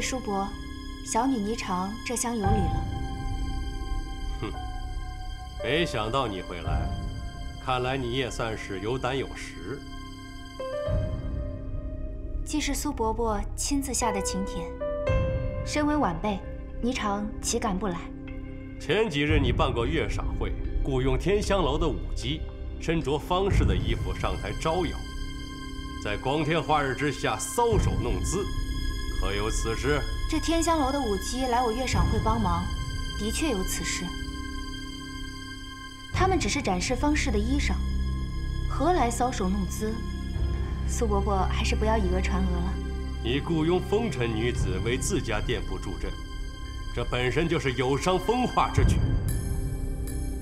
位叔伯，小女霓裳这厢有礼了。哼，没想到你会来，看来你也算是有胆有识。既是苏伯伯亲自下的请帖，身为晚辈，霓裳岂敢不来？前几日你办过月赏会，雇佣天香楼的舞姬，身着方氏的衣服上台招摇，在光天化日之下搔首弄姿，可有此事？这天香楼的舞姬来我月赏会帮忙，的确有此事。他们只是展示方氏的衣裳，何来搔首弄姿？苏伯伯还是不要以讹传讹了。你雇佣风尘女子为自家店铺助阵，这本身就是有伤风化之举。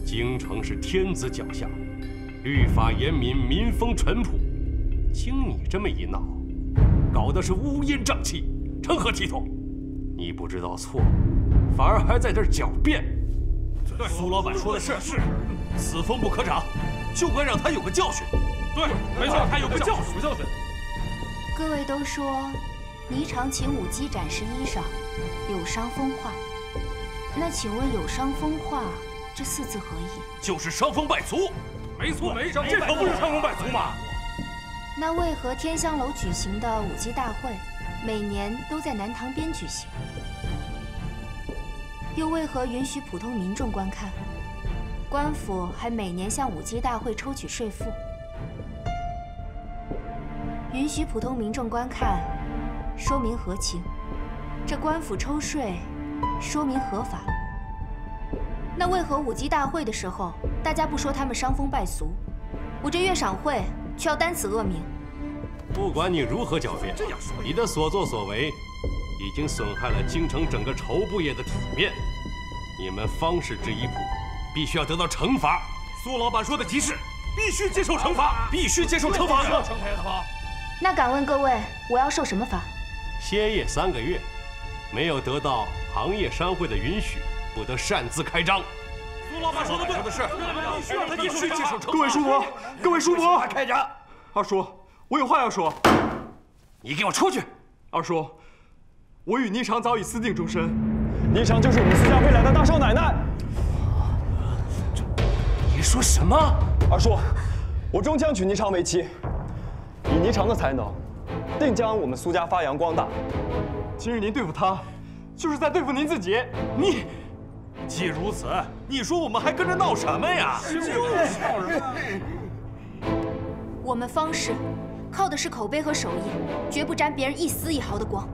京城是天子脚下，律法严明，民风淳朴，经你这么一闹，搞得是乌烟瘴气，成何体统？你不知道错，反而还在这狡辩。苏老板说的是，是，此风不可长，就该让他有个教训。对，没错，他有个教训，教训。各位都说，霓裳请舞姬展示衣裳，有伤风化。那请问“有伤风化”这四字何意？就是伤风败俗。没错，没错，这可不是伤风败俗吗？那为何天香楼举行的舞姬大会，每年都在南塘边举行？又为何允许普通民众观看？官府还每年向舞姬大会抽取税赋。允许普通民众观看，说明合情；这官府抽税，说明合法。那为何舞姬大会的时候，大家不说他们伤风败俗，我这月赏会却要担此恶名？不管你如何狡辩，你的所作所为已经损害了京城整个绸布业的体面。你们方氏之一步，必须要得到惩罚。苏老板说的极是，必须接受惩罚，必须接受惩罚。那敢问各位，我要受什么罚？歇业三个月，没有得到行业商会的允许，不得擅自开张。苏老板说的对，说的是，必须让他必须接受惩罚。各位叔伯，各位叔伯，开张。二叔，我有话要说。你给我出去！二叔，我与霓裳早已私定终身，霓裳就是我们苏家未来的大少奶奶。你说什么？二叔，我终将娶霓裳为妻。以霓裳的才能，定将我们苏家发扬光大。今日您对付她，就是在对付您自己。你，既如此，你说我们还跟着闹什么呀？就是。我们方氏靠的是口碑和手艺绝不沾别人一丝一毫的光。